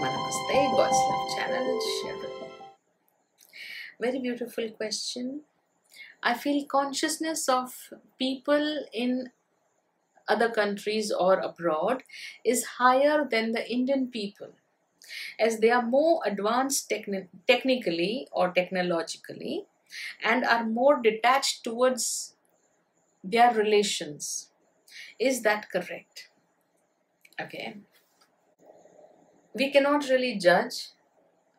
Namaste, God's Love Channel, Cheryl. Very beautiful question. I feel consciousness of people in other countries or abroad is higher than the Indian people as they are more advanced techni- technically or technologically and are more detached towards their relations. Is that correct? Okay. We cannot really judge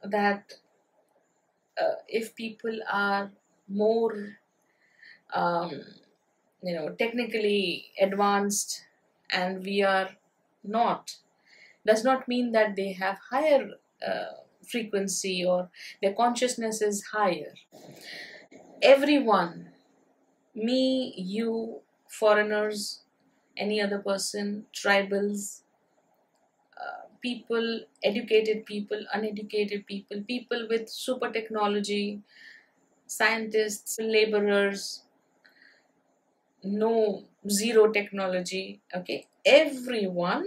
that uh, if people are more um, you know technically advanced and we are not does not mean that they have higher uh, frequency or their consciousness is higher everyone me you foreigners any other person tribals people educated people uneducated people people with super technology scientists laborers no zero technology okay? Everyone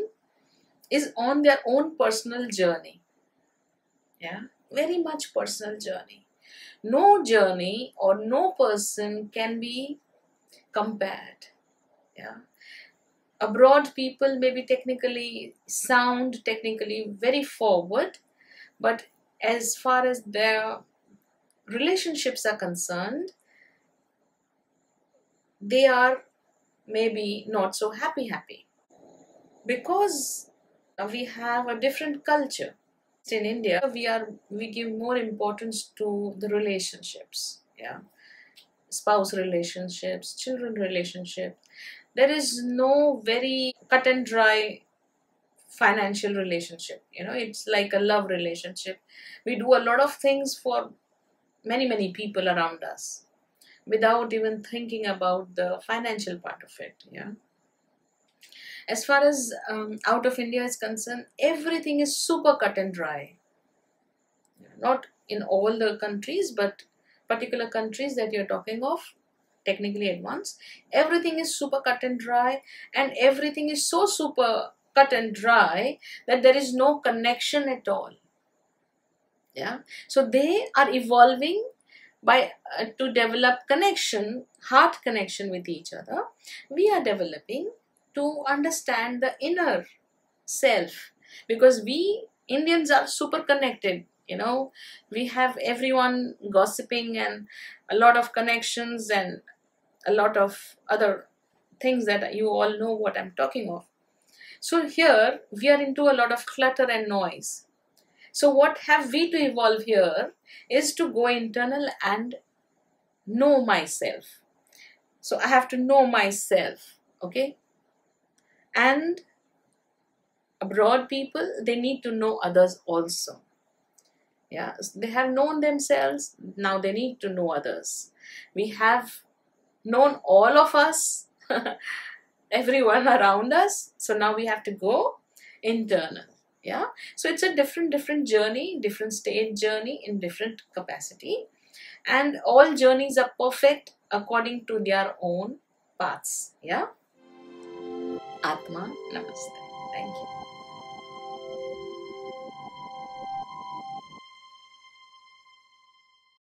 is on their own personal journey. Yeah? Very much personal journey. No journey or no person can be compared. Yeah abroad people may be technically sound technically very forward but as far as their relationships are concerned they are maybe not so happy happy. Because we have a different culture. In india we are we give more importance to the relationships yeah. Spouse relationships children relationship there is no very cut and dry financial relationship you know it's like a love relationship. We do a lot of things for many many people around us without even thinking about the financial part of it yeah. As far as um, out of india is concerned everything is super cut and dry. Not in all the countries but particular countries that you're talking of technically advanced. Everything is super cut and dry and everything is so super cut and dry that there is no connection at all. Yeah? So they are evolving by uh, to develop connection heart connection with each other. We are developing to understand the inner self because we indians are super connected you know we have everyone gossiping and a lot of connections and a lot of other things that you all know what i'm talking of so here we are into a lot of clutter and noise so, what have we to evolve here is to go internal and know myself. So, I have to know myself, okay? And abroad people, they need to know others also. Yeah, they have known themselves, now they need to know others. We have known all of us, everyone around us, so now we have to go internal yeah? So it's a different different journey different state journey in different capacity and all journeys are perfect according to their own paths yeah? Atma namaste. Thank you